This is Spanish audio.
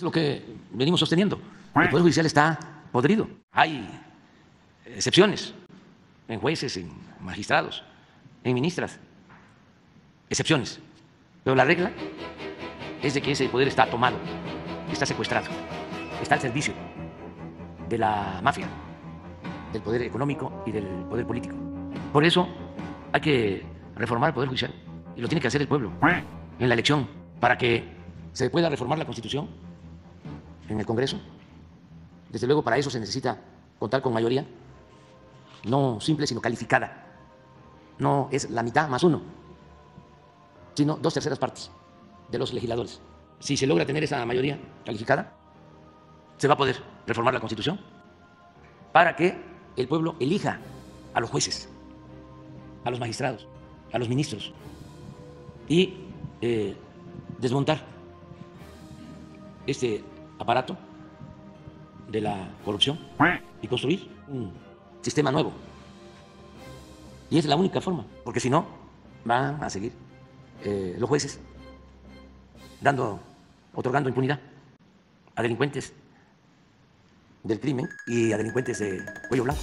Es lo que venimos sosteniendo. El Poder Judicial está podrido. Hay excepciones en jueces, en magistrados, en ministras. Excepciones. Pero la regla es de que ese poder está tomado, está secuestrado, está al servicio de la mafia, del poder económico y del poder político. Por eso hay que reformar el Poder Judicial y lo tiene que hacer el pueblo en la elección para que se pueda reformar la Constitución en el Congreso. Desde luego para eso se necesita contar con mayoría, no simple sino calificada. No es la mitad más uno, sino dos terceras partes de los legisladores. Si se logra tener esa mayoría calificada, se va a poder reformar la Constitución para que el pueblo elija a los jueces, a los magistrados, a los ministros y eh, desmontar este aparato de la corrupción y construir un sistema nuevo. Y es la única forma, porque si no, van a seguir eh, los jueces dando, otorgando impunidad a delincuentes del crimen y a delincuentes de cuello blanco.